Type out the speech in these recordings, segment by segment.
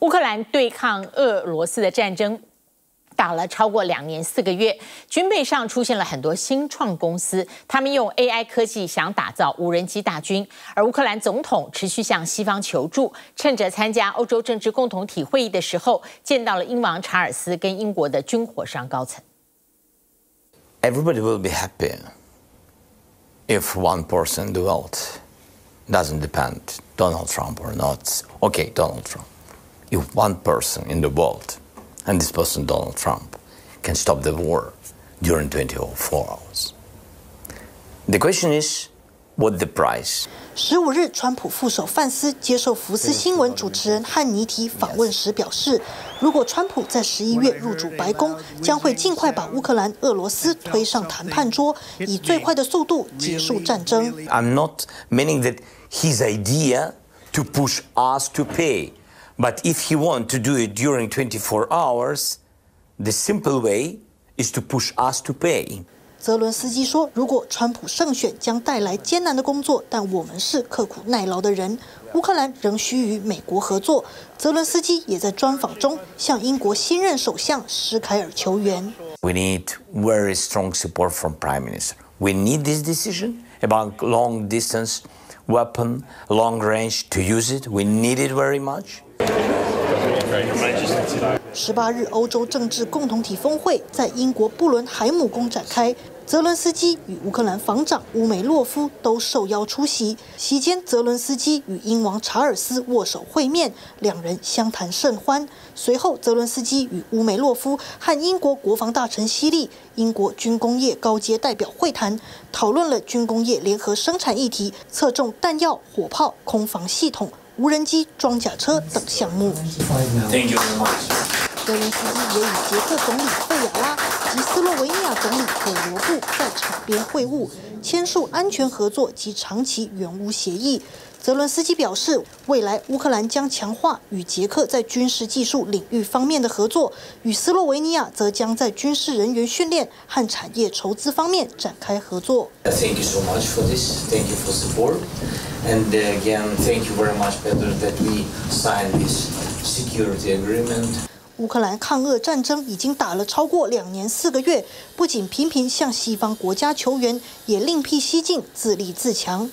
乌克兰对抗俄罗斯的战争打了超过两年四个月，军备上出现了很多新创公司，他们用 AI 科技想打造无人机大军。而乌克兰总统持续向西方求助，趁着参加欧洲政治共同体会议的时候，见到了英王查尔斯跟英国的军火商高层。Everybody will be happy if one person in the world doesn't depend Donald Trump or not. Okay, Donald Trump. if one person in the world, and this person Donald Trump, can stop the war during 24 hours. The question is, what the price? 十五日，川普副手范斯接受福斯新闻主持人汉尼提访问时表示，如果川普在十一月入主白宫，将会尽快把乌克兰、俄罗斯推上谈判桌，以最快的速度结束战争。I'm not meaning that his idea to push us to pay but if he want to do it during 24 hours, the simple way is to push us to pay. 泽伦斯基说：“如果川普胜选，将带来艰难的工作，但我们是刻苦耐劳的人。乌克兰仍需与美国合作。”泽伦斯基也在专访中向英国新任首相施凯尔求援。We need very strong support from Prime Minister. We need this decision about long distance weapon, long range to use it. We need it very much. 十八日，欧洲政治共同体峰会在英国布伦海姆宫展开。泽伦斯基与乌克兰防长乌梅洛夫都受邀出席。席间，泽伦斯基与英王查尔斯握手会面，两人相谈甚欢。随后，泽伦斯基与乌梅洛夫和英国国防大臣希利、英国军工业高阶代表会谈，讨论了军工业联合生产议题，侧重弹药、火炮、空防系统。无人机、装甲车等项目。泽连斯基也与捷克总理费亚拉及斯洛维尼亚总理可罗布在场边会晤，签署安全合作及长期援乌协议。泽伦斯基表示，未来乌克兰将强化与捷克在军事技术领域方面的合作，与斯洛维尼亚则将在军事人员训练和产业筹资方面展开合作。Thank you so much for this. Thank you for support. And again, thank you very much, Peter, that we signed this security agreement. 乌克兰抗俄战争已经打了超过两年四个月，不仅频频向西方国家求援，也另辟蹊径自立自强。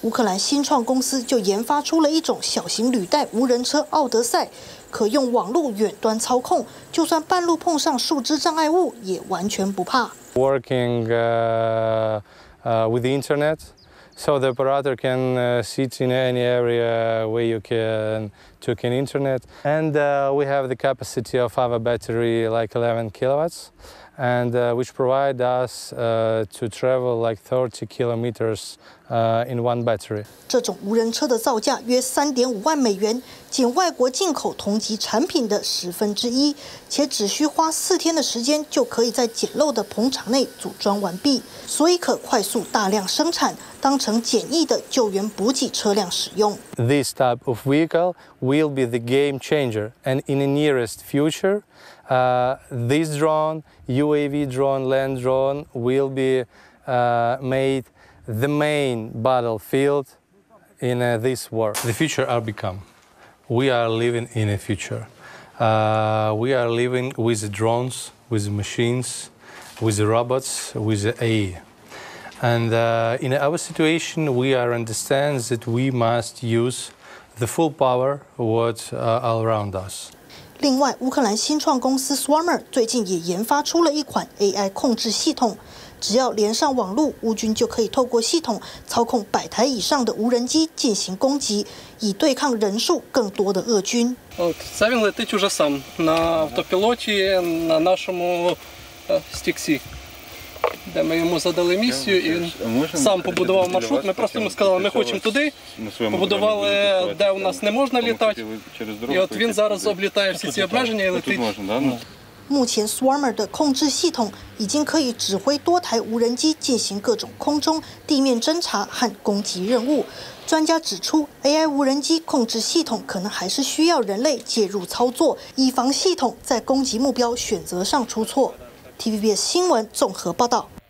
乌克兰新创公司就研发出了一种小型履带无人车“奥德赛”，可用网络远端操控，就算半路碰上树枝障碍物，也完全不怕。Working with the internet. So the operator can uh, sit in any area where you can took in internet. And uh, we have the capacity of our battery like 11 kilowatts and uh, which provide us uh, to travel like 30 kilometers uh, in one battery. 这种无人车的造价约三点五万美元，仅外国进口同级产品的十分之一，且只需花四天的时间就可以在简陋的棚场内组装完毕，所以可快速大量生产，当成简易的救援补给车辆使用。This type of vehicle will be the game changer, and in the nearest future. Uh, this drone, UAV drone, land drone, will be uh, made the main battlefield in uh, this war. The future are become. We are living in a future. Uh, we are living with drones, with machines, with robots, with AI. And uh, in our situation, we are understand that we must use the full power what uh, all around us. 另外，乌克兰新创公司 Swarmer 最近也研发出了一款 AI 控制系统，只要连上网络，乌军就可以透过系统操控百台以上的无人机进行攻击，以对抗人数更多的俄军。Це він летить уже сам на автопілоті на нашому стіксі. де ми йому задали місію, і він сам побудував маршрут. Ми просто йому сказали, ми хочемо туди. Побудували, де у нас не можна літати. І от він зараз облітає всі ці обмеження і летить. 目前，Swarmer 的控制系统已经可以指挥多台无人机进行各种空中、地面侦察和攻击任务。专家指出，AI 无人机控制系统可能还是需要人类介入操作，以防系统在攻击目标选择上出错。 TVBS 新闻综合报道。